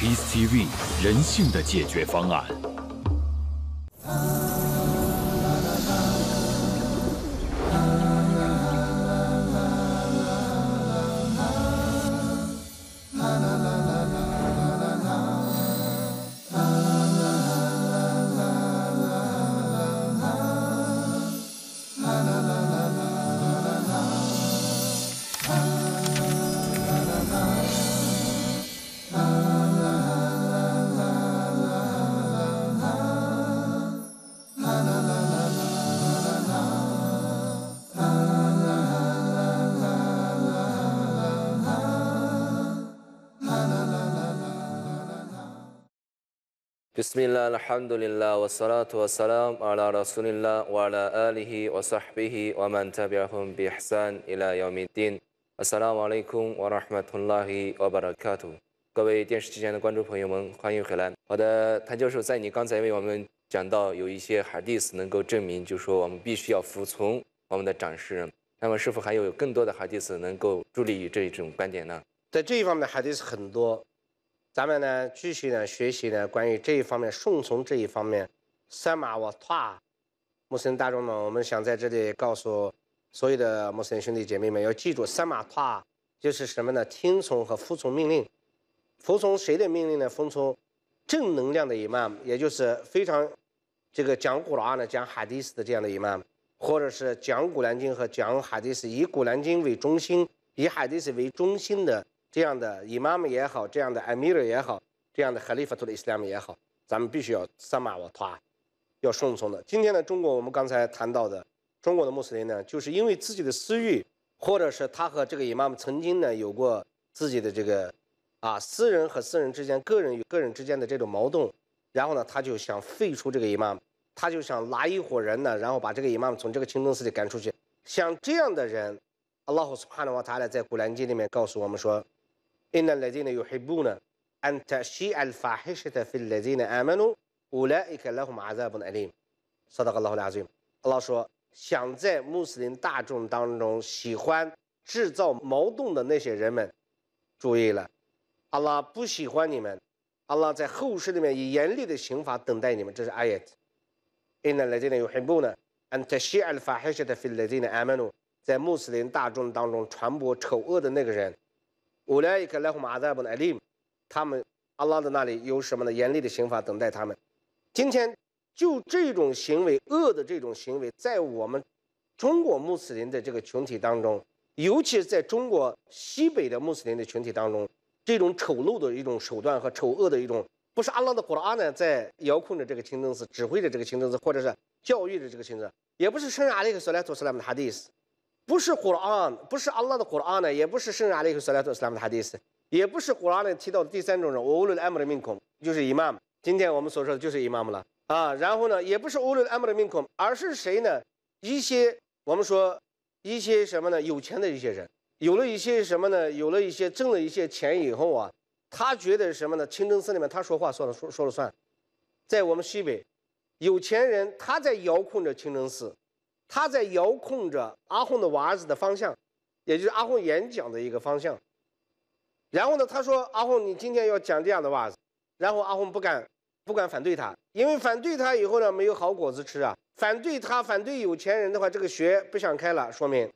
pctv 人性的解决方案。بسم الله الحمد لله والصلاة والسلام على رسول الله وعلى آله وصحبه ومن تبعهم بإحسان إلى يوم الدين السلام عليكم ورحمة الله وبركاته。各位电视机前的观众朋友们，欢迎回来。好的，谭教授，在你刚才为我们讲到有一些 hadith 能够证明，就说我们必须要服从我们的掌事人。那么，是否还有更多的 hadith 能够助力于这一种观点呢？在这一方面，hadith 很多。咱们呢，继续呢学习呢关于这一方面顺从这一方面，三马我塔，穆斯林大众们，我们想在这里告诉所有的穆斯林兄弟姐妹们，要记住三马塔就是什么呢？听从和服从命令，服从谁的命令呢？服从正能量的伊曼，也就是非常这个讲古兰呢讲哈迪斯的这样的伊曼，或者是讲古兰经和讲哈迪斯以古兰经为中心，以哈迪斯为中心的。这样的伊玛目也好，这样的艾米尔也好，这样的哈利法图的伊斯兰也好，咱们必须要三马瓦塔，要顺从的。今天呢，中国我们刚才谈到的中国的穆斯林呢，就是因为自己的私欲，或者是他和这个伊玛目曾经呢有过自己的这个啊私人和私人之间、个人与个人之间的这种矛盾，然后呢，他就想废除这个伊玛目，他就想拉一伙人呢，然后把这个伊玛目从这个清真寺里赶出去。像这样的人，阿拉斯帕纳瓦塔勒在古兰经里面告诉我们说。إن الذين يحبون أن تشيع الفاحشة في الذين آمنوا أولئك لهم عذاب أليم صدق الله العظيم الله 说想在穆斯林大众当中喜欢制造矛盾的那些人们，注意了，阿拉不喜欢你们，阿拉在后世里面以严厉的刑罚等待你们。这是 ayat。إن الذين يحبون أن تشيع الفاحشة في الذين آمنوا 在穆斯林大众当中传播丑恶的那个人。 乌莱克莱胡马扎布奈利姆，他们阿拉的那里有什么呢？严厉的刑罚等待他们。今天就这种行为，恶的这种行为，在我们中国穆斯林的这个群体当中，尤其是在中国西北的穆斯林的群体当中，这种丑陋的一种手段和丑恶的一种，不是阿拉的古拉呢在遥控着这个清真寺，指挥着这个清真寺，或者是教育着这个清真寺，也不是圣阿里克索莱图斯拉姆的哈迪斯。不是古兰，不是阿拉的古兰呢，也不是圣阿里克斯莱特斯拉姆的哈迪斯，也不是古兰里提到的第三种人乌鲁艾姆的命孔，就是伊玛目。今天我们所说的就是伊玛目了啊。然后呢，也不是乌鲁艾姆的命孔，而是谁呢？一些我们说一些什么呢？有钱的一些人，有了一些什么呢？有了一些挣了一些钱以后啊，他觉得什么呢？清真寺里面他说话说了说说了算，在我们西北，有钱人他在遥控着清真寺。他在遥控着阿訇的娃子的方向，也就是阿訇演讲的一个方向。然后呢，他说：“阿訇，你今天要讲这样的袜子。”然后阿訇不敢，不敢反对他，因为反对他以后呢，没有好果子吃啊。反对他，反对有钱人的话，这个学不想开了，说明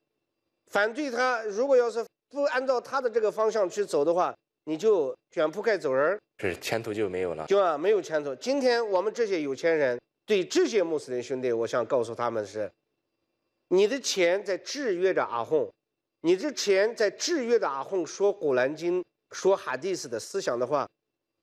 反对他。如果要是不按照他的这个方向去走的话，你就卷铺盖走人，是前途就没有了，就啊，没有前途。今天我们这些有钱人对这些穆斯林兄弟，我想告诉他们是。你的钱在制约着阿訇，你的钱在制约着阿訇说古兰经、说哈迪斯的思想的话，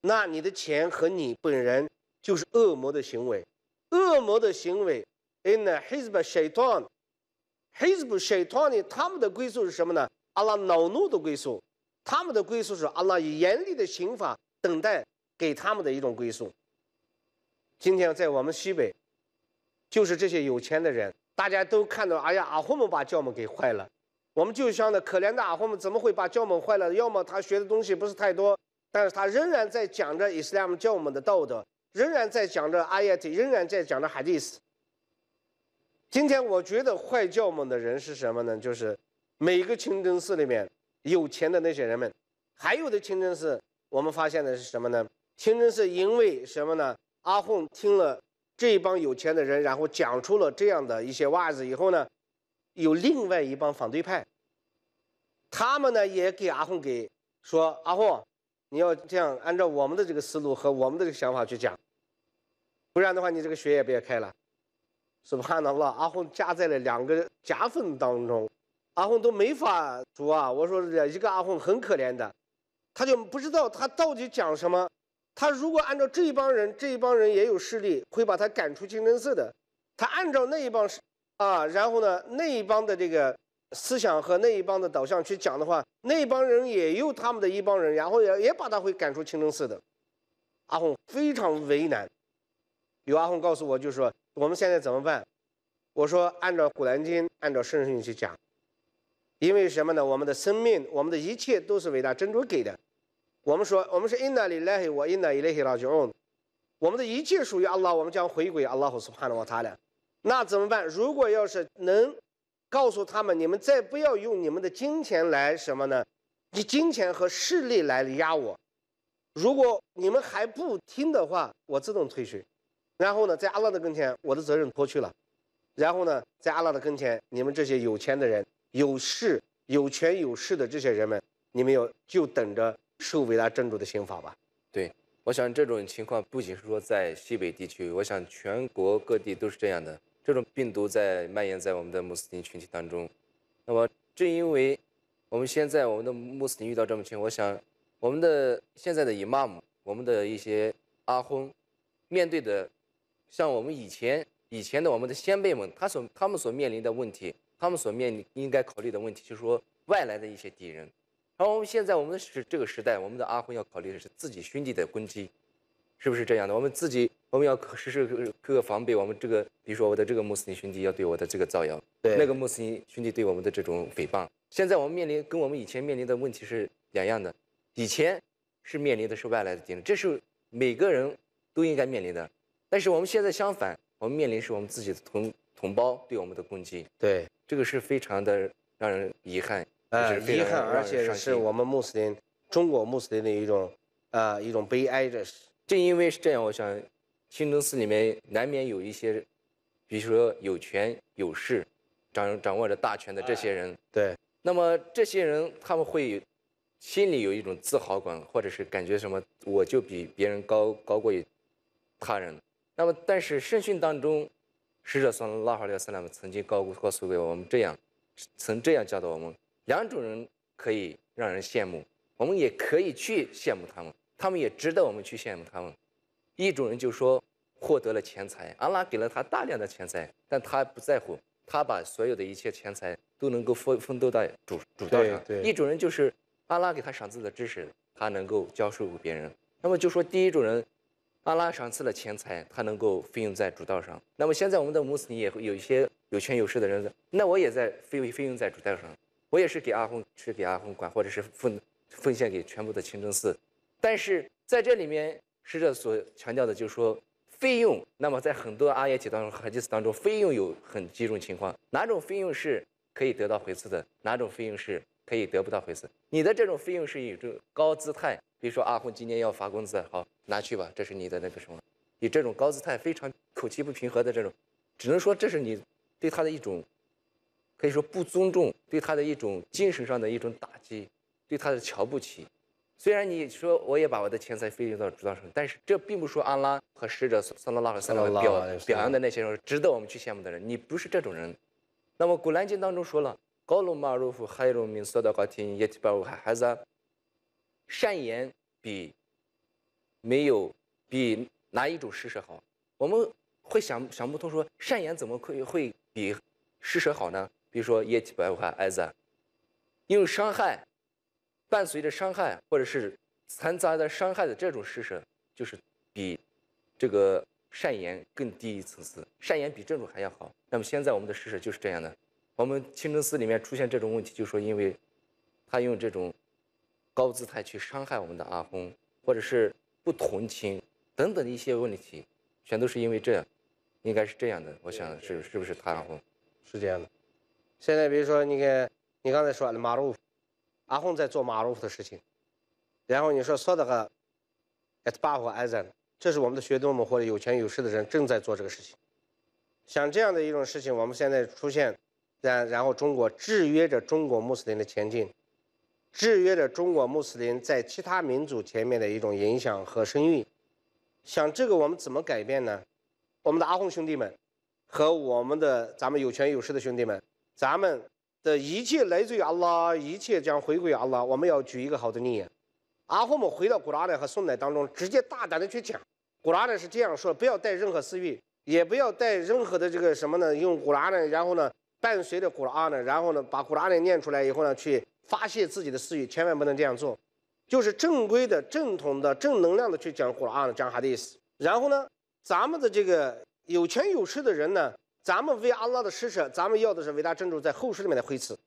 那你的钱和你本人就是恶魔的行为，恶魔的行为。In Hizb Shaitan，Hizb Shaitan 他们的归宿是什么呢？阿拉恼怒的归宿，他们的归宿是阿拉以严厉的刑法等待给他们的一种归宿。今天在我们西北，就是这些有钱的人。大家都看到，哎呀，阿訇们把教门给坏了。我们就想着，可怜的阿訇们怎么会把教门坏了？要么他学的东西不是太多，但是他仍然在讲着伊斯兰教我们的道德，仍然在讲着阿耶提，仍然在讲着哈迪斯。今天我觉得坏教门的人是什么呢？就是每个清真寺里面有钱的那些人们，还有的清真寺我们发现的是什么呢？清真寺因为什么呢？阿訇听了这一帮有钱的人，然后讲出了这样的一些袜子以后呢，有另外一帮反对派，他们呢也给阿訇给说阿訇，你要这样按照我们的这个思路和我们的这个想法去讲，不然的话你这个学也别开了。是不看到了？阿訇夹在了两个夹缝当中，阿訇都没法说啊！我说一个阿訇很可怜的，他就不知道他到底讲什么。他如果按照这一帮人，这一帮人也有势力，会把他赶出清真寺的。他按照那一帮是啊，然后呢，那一帮的这个思想和那一帮的导向去讲的话，那一帮人也有他们的一帮人，然后也也把他会赶出清真寺的。阿红非常为难。有阿红告诉我，就说我们现在怎么办？我说按照《古兰经》，按照圣训去讲。因为什么呢？我们的生命，我们的一切都是伟大真主给的。我们说，我们是 Inna lillahi wa inna ilayhi raji'un，我们的一切属于阿拉，我们将回归阿拉和苏哈纳瓦塔的。那怎么办？如果要是能告诉他们，你们再不要用你们的金钱来什么呢？以金钱和势力来压我。如果你们还不听的话，我自动退学。然后呢，在阿拉的跟前，我的责任脱去了。然后呢，在阿拉的跟前，你们这些有钱的人、有势、有权有势的这些人们，你们要就等着。受伟大真主的刑罚吧。对，我想这种情况不仅是说在西北地区，我想全国各地都是这样的。这种病毒在蔓延在我们的穆斯林群体当中。那么正因为我们现在我们的穆斯林遇到这么情况，我想我们的现在的伊玛目，我们的一些阿訇，面对的像我们以前以前的我们的先辈们，他所他们所面临的问题，他们所面临应该考虑的问题，就是说外来的一些敌人。然后我们现在我们是这个时代，我们的阿訇要考虑的是自己兄弟的攻击，是不是这样的？我们自己我们要实施各个防备。我们这个，比如说我的这个穆斯林兄弟要对我的这个造谣，对那个穆斯林兄弟对我们的这种诽谤。现在我们面临跟我们以前面临的问题是两样的，以前是面临的是外来的敌人，这是每个人都应该面临的。但是我们现在相反，我们面临是我们自己的同同胞对我们的攻击，对这个是非常的让人遗憾。呃，遗憾，而且是我们穆斯林、中国穆斯林的一种，呃，一种悲哀。这是正因为是这样，我想，清真寺里面难免有一些，比如说有权有势、掌掌握着大权的这些人。对。那么这些人他们会心里有一种自豪感，或者是感觉什么，我就比别人高高过于他人。那么，但是圣训当中，使者算拉哈列斯拉姆曾经告告诉给我们这样，曾这样教导我们。两种人可以让人羡慕，我们也可以去羡慕他们，他们也值得我们去羡慕他们。一种人就说获得了钱财，阿拉给了他大量的钱财，但他不在乎，他把所有的一切钱财都能够分分都在主主道上。一种人就是阿拉给他赏赐的知识，他能够教授给别人。那么就说第一种人，阿拉赏赐了钱财，他能够费用在主道上。那么现在我们的穆斯林也会有一些有权有势的人，那我也在费费用在主道上。我也是给阿訇，是给阿訇管，或者是奉奉献给全部的清真寺。但是在这里面，使者所强调的就是说，费用。那么在很多阿耶体当中、哈迪斯当中，费用有很几种情况，哪种费用是可以得到回赐的，哪种费用是可以得不到回赐。你的这种费用是以这种高姿态，比如说阿訇今年要发工资，好拿去吧，这是你的那个什么，以这种高姿态、非常口气不平和的这种，只能说这是你对他的一种。可以说不尊重，对他的一种精神上的一种打击，对他的瞧不起。虽然你说我也把我的钱财费用到主道上，但是这并不说安拉和使者萨拉拉和萨拉表表扬的那些人值得我们去羡慕的人。你不是这种人。那么古兰经当中说了，高鲁马鲁夫海鲁明索的话听也提巴乌海孩子，善言比没有比哪一种施舍好？我们会想想不通，说善言怎么会会比施舍好呢？比如说，液体白话艾赞，用伤害，伴随着伤害或者是掺杂的伤害的这种施舍，就是比这个善言更低一层次。善言比这种还要好。那么现在我们的施舍就是这样的。我们清真寺里面出现这种问题，就说因为他用这种高姿态去伤害我们的阿訇，或者是不同情等等的一些问题，全都是因为这样，应该是这样的。我想是是不是他阿訇？是这样的。现在比如说，你看，你刚才说的马路，阿红在做马路的事情，然后你说说的个，at 巴或 azan，这是我们的学东们或者有权有势的人正在做这个事情。像这样的一种事情，我们现在出现，然然后中国制约着中国穆斯林的前进，制约着中国穆斯林在其他民族前面的一种影响和声誉。像这个我们怎么改变呢？我们的阿红兄弟们和我们的咱们有权有势的兄弟们，咱们的一切来自于阿拉，一切将回归阿拉。我们要举一个好的例。阿訇们回到古拉呢和宋代当中，直接大胆的去讲，古拉呢是这样说：不要带任何私欲。也不要带任何的这个什么呢？用古拉呢，然后呢，伴随着古拉呢，然后呢，把古拉呢念出来以后呢，去发泄自己的私欲，千万不能这样做。就是正规的、正统的、正能量的去讲古拉呢，讲哈迪斯。然后呢，咱们的这个有权有势的人呢，咱们为阿拉的施舍，咱们要的是伟大真主在后世里面的惠赐，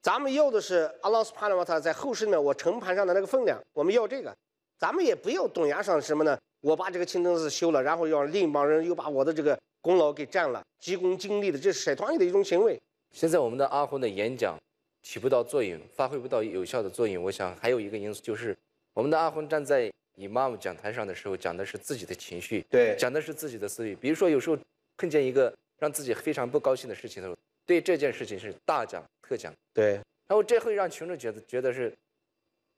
咱们要的是阿拉斯帕纳瓦塔在后世里面我盛盘上的那个分量，我们要这个。咱们也不要动崖上什么呢？我把这个清真寺修了，然后让另一帮人又把我的这个功劳给占了，急功近利的，这是社团里的一种行为。现在我们的阿訇的演讲起不到作用，发挥不到有效的作用。我想还有一个因素就是，我们的阿訇站在以妈妈讲台上的时候，讲的是自己的情绪，对，讲的是自己的思维。比如说有时候碰见一个让自己非常不高兴的事情的时候，对这件事情是大讲特讲，对，然后这会让群众觉得觉得是，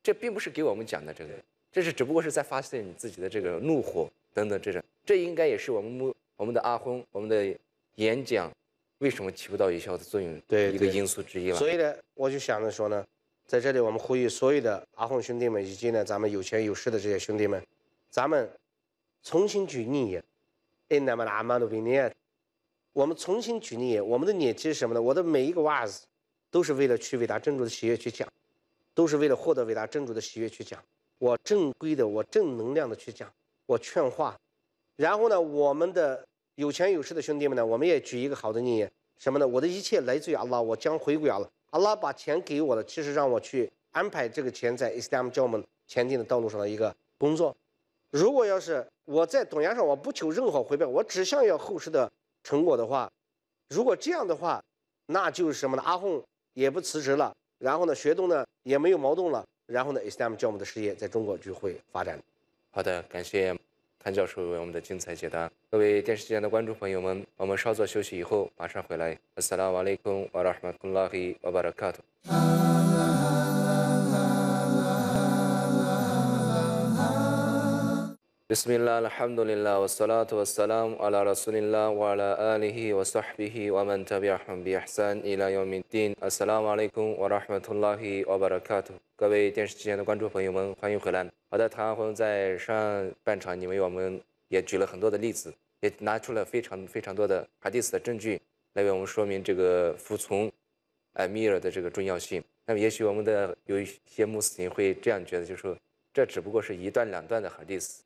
这并不是给我们讲的这个。这是只不过是在发泄你自己的这个怒火等等这种，这应该也是我们目我们的阿訇我们的演讲为什么起不到有效的作用对一个因素之一了。所以呢，我就想着说呢，在这里我们呼吁所有的阿訇兄弟们以及呢咱们有钱有势的这些兄弟们，咱们重新举例，哎，那么阿玛努比涅，我们重新举例，我们的念其是什么呢？我的每一个袜子都是为了去伟大真主的喜悦去讲，都是为了获得伟大真主的喜悦去讲。我正规的，我正能量的去讲，我劝化，然后呢，我们的有钱有势的兄弟们呢，我们也举一个好的例，什么呢？我的一切来自于阿拉，我将回归阿拉。阿拉把钱给我了，其实让我去安排这个钱在伊斯兰教我们前进的道路上的一个工作。如果要是我在董牙上，我不求任何回报，我只想要后世的成果的话，如果这样的话，那就是什么呢？阿訇也不辞职了，然后呢，学东呢也没有矛盾了。然后呢，Islam 教我们的事业在中国就会发展。好的，感谢谭教授为我们的精彩解答。各位电视机前的观众朋友们，我们稍作休息以后马上回来。Assalamu alaikum wa rahmatullahi بسم الله الحمد لله والصلاة والسلام على رسول الله وعلى آله وصحبه ومن تبعهم بإحسان إلى يوم الدين السلام عليكم ورحمة الله وبركاته 各位电视机前的观众朋友们，欢迎回来。好的，台湾红在上半场，你为我们也举了很多的例子，也拿出了非常非常多的哈迪斯的证据来为我们说明这个服从，呃，米尔的这个重要性。那么，也许我们的有一些穆斯林会这样觉得，就是说这只不过是一段两段的哈迪斯。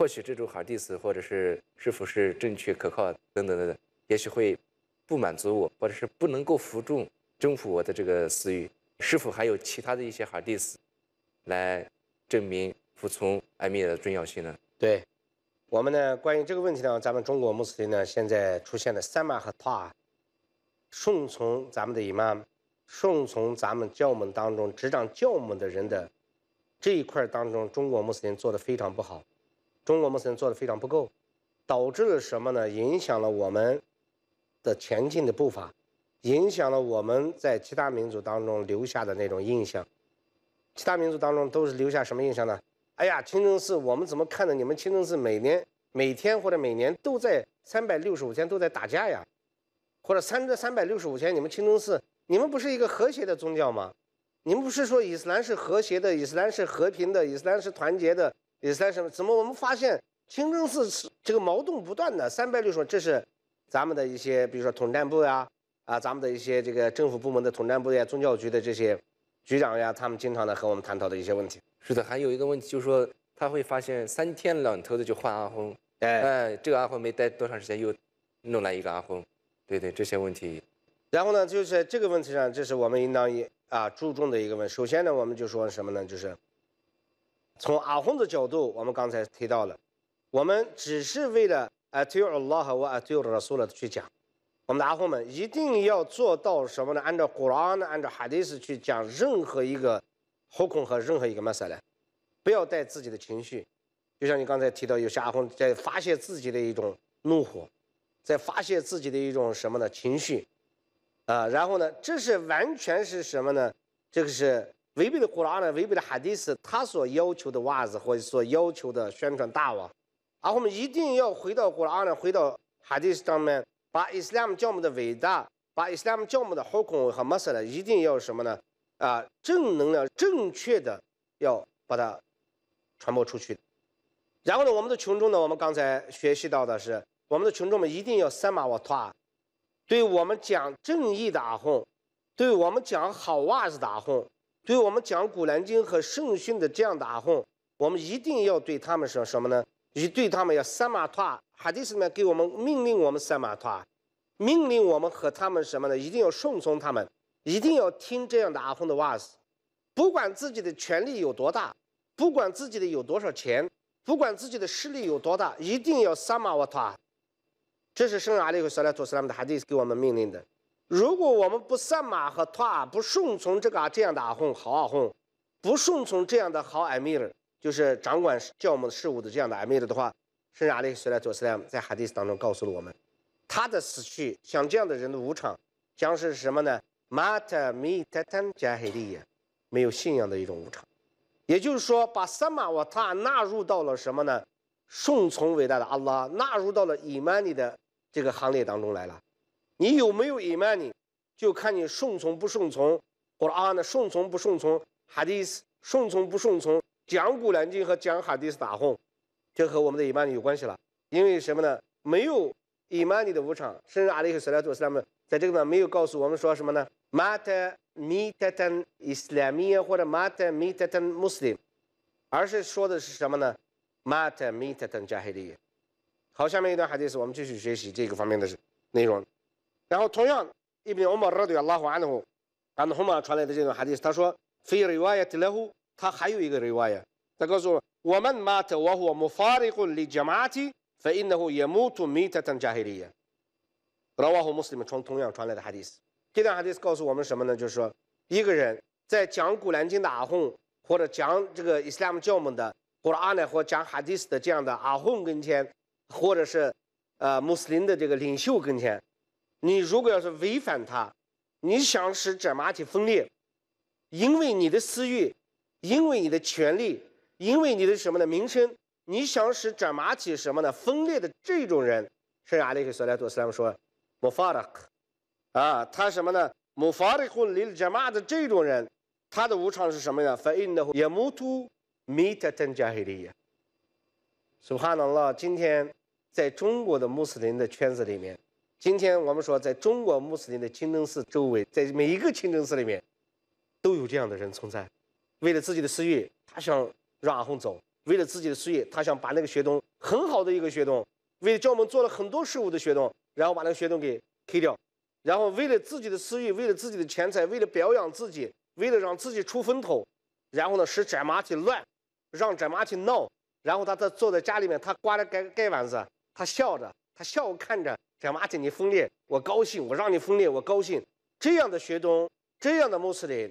或许这种哈迪斯，或者是是否是正确可靠等等等等，也许会不满足我，或者是不能够服众征服我的这个私欲。是否还有其他的一些哈迪斯来证明服从艾米尔的重要性呢？对，我们呢，关于这个问题呢，咱们中国穆斯林呢，现在出现了三玛和塔，顺从咱们的伊玛，顺从咱们教门当中执掌教门的人的这一块当中，中国穆斯林做的非常不好。中国目前做的非常不够，导致了什么呢？影响了我们的前进的步伐，影响了我们在其他民族当中留下的那种印象。其他民族当中都是留下什么印象呢？哎呀，清真寺，我们怎么看着你们清真寺每年、每天或者每年都在三百六十五天都在打架呀？或者三这三百六十五天，你们清真寺，你们不是一个和谐的宗教吗？你们不是说伊斯兰是和谐的，伊斯兰是和平的，伊斯兰是团结的？第三什么？怎么我们发现清真寺是这个矛盾不断的？三百六十，这是咱们的一些，比如说统战部呀，啊，咱们的一些这个政府部门的统战部呀、宗教局的这些局长呀，他们经常的和我们探讨的一些问题。是的，还有一个问题就是说，他会发现三天两头的就换阿訇，哎哎，这个阿訇没待多长时间又弄来一个阿訇，对对，这些问题。然后呢，就是这个问题上，这是我们应当也啊注重的一个问。首先呢，我们就说什么呢？就是。从阿訇的角度，我们刚才提到了，我们只是为了阿提尔拉和我阿提尔拉苏勒去讲，我们的阿訇们一定要做到什么呢？按照古拉呢，按照哈迪斯去讲任何一个后空和任何一个马萨来，不要带自己的情绪。就像你刚才提到，有些阿訇在发泄自己的一种怒火，在发泄自己的一种什么呢情绪，啊，然后呢，这是完全是什么呢？这个是违背了古兰呢，违背了哈迪斯他所要求的袜子或者所要求的宣传大王，而我们一定要回到古兰呢，回到哈迪斯上面，把伊斯兰教母的伟大，把伊斯兰教母的好孔和马斯呢，一定要什么呢？啊，正能量正确的要把它传播出去。然后呢，我们的群众呢，我们刚才学习到的是，我们的群众们一定要三马沃托，对我们讲正义的阿訇，对我们讲好袜子的阿訇，对我们讲古兰经和圣训的这样的阿訇，我们一定要对他们说什么呢？以对他们要三马托，哈迪斯里面给我们命令我们三马托，命令我们和他们什么呢？一定要顺从他们，一定要听这样的阿訇的话，不管自己的权力有多大，不管自己的有多少钱。不管自己的势力有多大，一定要三马沃塔。这是圣阿里和萨拉图斯拉姆的哈迪斯给我们命令的。如果我们不三马和塔，不顺从这个这样的阿訇好阿訇，不顺从这样的好艾米尔，就是掌管教母事务的这样的艾米尔的话，圣阿里和萨拉图斯拉姆在哈迪斯当中告诉了我们，他的死去，像这样的人的无常，将是什么呢？马特米特坦加黑利亚，没有信仰的一种无常。也就是说，把三马瓦塔纳入到了什么呢？顺从伟大的阿拉，纳入到了伊曼尼的这个行列当中来了。你有没有伊曼尼，就看你顺从不顺从。或者啊呢？顺从不顺从？哈迪斯顺从不顺从？讲古兰经和讲哈迪斯打混，就和我们的伊曼尼有关系了。因为什么呢？没有伊曼尼的无常，甚至阿里和斯莱图斯拉姆在这个呢没有告诉我们说什么呢？马特。米特坦伊斯兰米或者马特米特坦穆斯林，而是说的是什么呢？马特米特坦加黑利。好，下面一段哈迪斯，我们继续学习这个方面的内容。然后，同样，伊本奥马热对阿拉胡安努，安努马传来的这段哈迪斯，他说：“非瑞瓦亚特勒胡，他还有一个瑞瓦亚，他告诉我，我们马特沃胡穆法里胡里加马提，非因那胡也穆图米特坦加黑利。”拉瓦穆斯林从同样传来的哈迪斯。这段哈迪斯告诉我们什么呢？就是说，一个人在讲古兰经的阿訇，或者讲这个伊斯兰教门的或者阿乃或讲哈迪斯的这样的阿訇跟前，或者是呃穆斯林的这个领袖跟前，你如果要是违反他，你想使这马体分裂，因为你的私欲，因为你的权利，因为你的什么的名声，你想使这马体什么呢？分裂的这种人，是阿里克索莱多斯拉姆说，莫法拉克。啊，他什么呢？穆法里混离了加马的这种人，他的无常是什么呀？反映的也穆图米特登加黑利亚。苏哈纳拉，今天在中国的穆斯林的圈子里面，今天我们说，在中国穆斯林的清真寺周围，在每一个清真寺里面，都有这样的人存在。为了自己的私欲，他想让阿訇走；为了自己的私欲，他想把那个学东很好的一个学东，为了教我们做了很多事物的学东，然后把那个学东给 K 掉。然后为了自己的私欲，为了自己的钱财，为了表扬自己，为了让自己出风头，然后呢使战马体乱，让战马体闹，然后他他坐在家里面，他刮着盖盖碗子，他笑着，他笑看着战马体你分裂，我高兴，我让你分裂，我高兴。这样的学东，这样的穆斯林，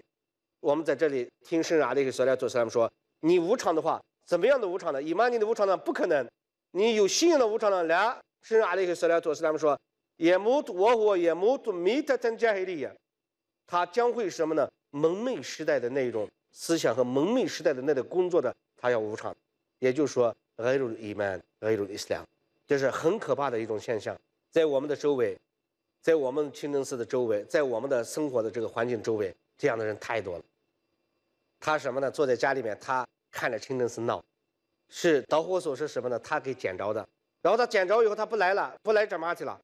我们在这里听圣阿里克索莱做斯拉姆说，你无常的话，怎么样的无常呢？以曼尼的无常呢？不可能。你有信仰的无常呢？来，圣阿里克索莱做斯拉姆说。也穆图我也穆图米特登加黑利亚，他将会什么呢？蒙昧时代的那种思想和蒙昧时代的那个工作的，他要无常。也就是说，艾鲁伊曼，艾鲁伊斯兰，这是很可怕的一种现象，在我们的周围，在我们清真寺的周围，在我们的生活的这个环境周围，这样的人太多了。他什么呢？坐在家里面，他看着清真寺闹，是导火索是什么呢？他给捡着的。然后他捡着以后，他不来了，不来这马去了。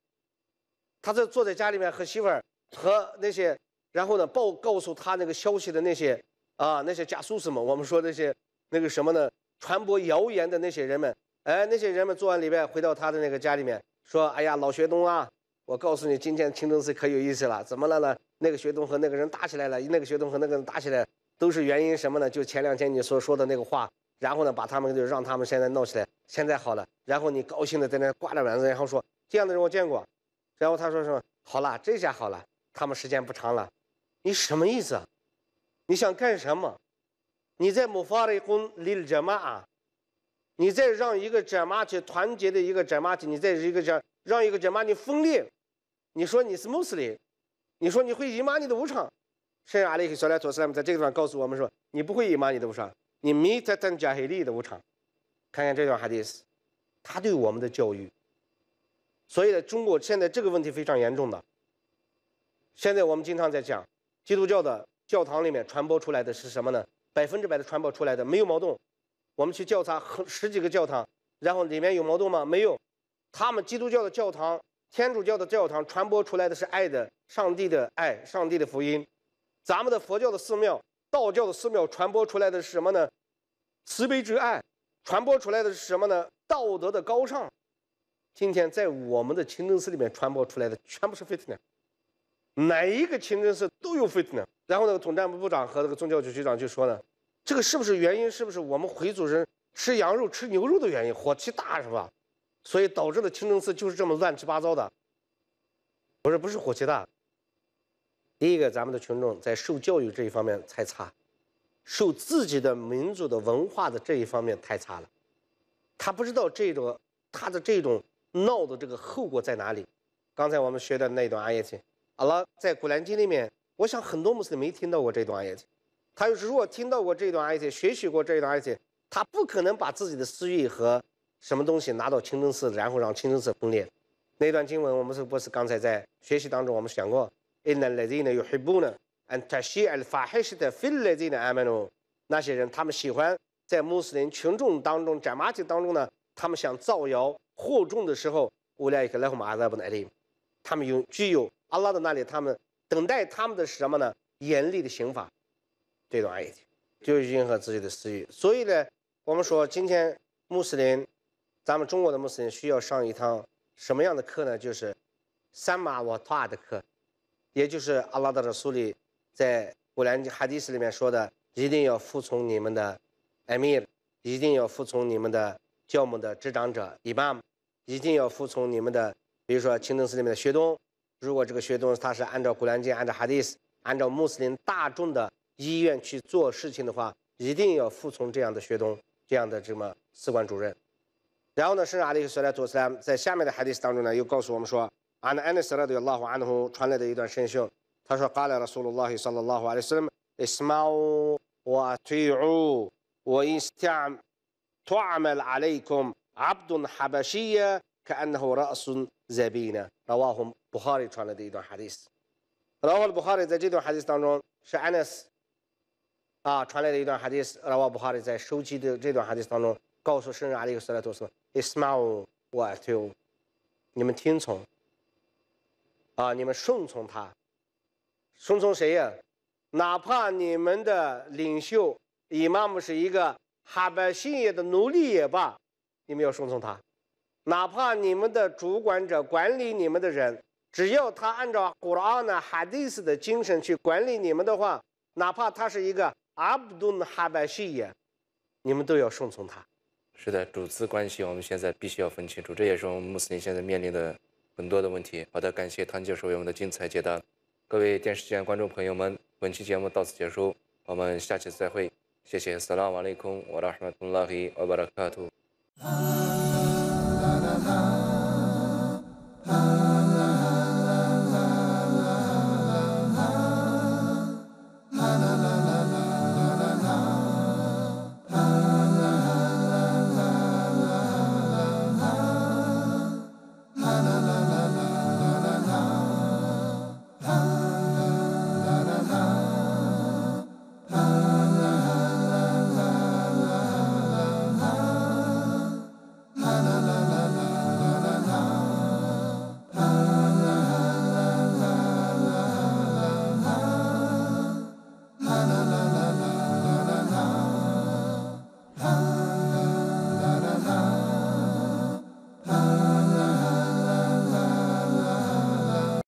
他在坐在家里面和媳妇儿和那些，然后呢报告诉他那个消息的那些啊那些加速师们，我们说那些那个什么呢？传播谣言的那些人们，哎，那些人们做完礼拜回到他的那个家里面，说：“哎呀，老学东啊，我告诉你，今天清真寺可有意思了。怎么了呢？那个学东和那个人打起来了，那个学东和那个人打起来，都是原因什么呢？就前两天你所说的那个话，然后呢把他们就让他们现在闹起来，现在好了，然后你高兴的在那挂着碗子，然后说这样的人我见过。”然后他说什么？好了，这下好了，他们时间不长了。你什么意思？你想干什么？你在某方里公立了 j 啊，你再让一个 j 马去团结的一个 j 马去，你在一个叫让一个 j 马你分裂，你说你是穆斯林，你说你会隐瞒你的无常，圣阿里克索莱托斯拉姆在这个地方告诉我们说，你不会隐瞒你的无常，你米特登加黑利的无常，看看这段哈迪斯，他对我们的教育，所以呢，中国现在这个问题非常严重的，现在我们经常在讲，基督教的教堂里面传播出来的是什么呢？百分之百的传播出来的没有矛盾，我们去调查很十几个教堂，然后里面有矛盾吗？没有，他们基督教的教堂、天主教的教堂传播出来的是爱的、上帝的爱、上帝的福音，咱们的佛教的寺庙、道教的寺庙传播出来的是什么呢？慈悲之爱，传播出来的是什么呢？道德的高尚。今天在我们的清真寺里面传播出来的全部是 fitna，哪一个清真寺都有 fitna。然后那个统战部部长和那个宗教局局长就说呢，这个是不是原因？是不是我们回族人吃羊肉、吃牛肉的原因？火气大是吧？所以导致的清真寺就是这么乱七八糟的。不是不是火气大。第一个，咱们的群众在受教育这一方面太差，受自己的民族的文化的这一方面太差了。他不知道这种他的这种闹的这个后果在哪里。刚才我们学的那段阿耶经，阿拉在古兰经里面。我想很多穆斯林没听到过这段爱情，他要是如果听到过这段爱情，学习过这段爱情，他不可能把自己的私欲和什么东西拿到清真寺，然后让清真寺分裂。那段经文我们是不是刚才在学习当中我们讲过？Inna ladina yuhibbuna an tashia al-fahishata fil ladina amanu。那些人他们喜欢在穆斯林群众当中、战马体当中呢，他们想造谣惑众的时候，乌来克莱胡马扎布奈利，他们有具有阿拉的那里他们。等待他们的是什么呢？严厉的刑罚，这种爱情就迎合自己的私欲。所以呢，我们说今天穆斯林，咱们中国的穆斯林需要上一堂什么样的课呢？就是三马瓦塔的课，也就是阿拉德的苏里在古兰经哈迪斯里面说的，一定要服从你们的艾米尔，一定要服从你们的教母的执掌者伊巴姆，一定要服从你们的，比如说清真寺里面的学东。如果这个学东他是按照古兰经、按照哈迪斯、按照穆斯林大众的意愿去做事情的话，一定要服从这样的学东、这样的这么司管主任。然后呢，圣阿里索莱图斯兰在下面的哈迪斯当中呢，又告诉我们说，安安的斯拉对拉胡安图传来的一段圣训，他说：“卡来了，苏鲁拉希萨拉拉胡阿里斯姆，伊斯马乌瓦推乌，我伊斯蒂姆，托阿梅拉阿里库姆，阿卜顿哈巴西亚。”看，那和拉孙在比呢？那瓦洪布哈里传来的一段哈迪斯，那瓦布哈里在这段哈迪斯当中是安纳斯啊传来的一段哈迪斯。那瓦布哈里在收集的这段哈迪斯当中告诉圣人阿里克斯莱托斯：“Ismail，我听，你们听从啊，你们顺从他，顺从谁呀？哪怕你们的领袖伊玛目是一个哈巴信业的奴隶也罢，你们要顺从他。”哪怕你们的主管者管理你们的人，只要他按照古兰呢、哈迪斯的精神去管理你们的话，哪怕他是一个阿卜杜哈巴西耶，你们都要顺从他。是的，主次关系我们现在必须要分清楚，这也是我们穆斯林现在面临的很多的问题。好的，感谢唐教授为我们的精彩解答。各位电视机前观众朋友们，本期节目到此结束，我们下期再会。谢谢，萨拉瓦雷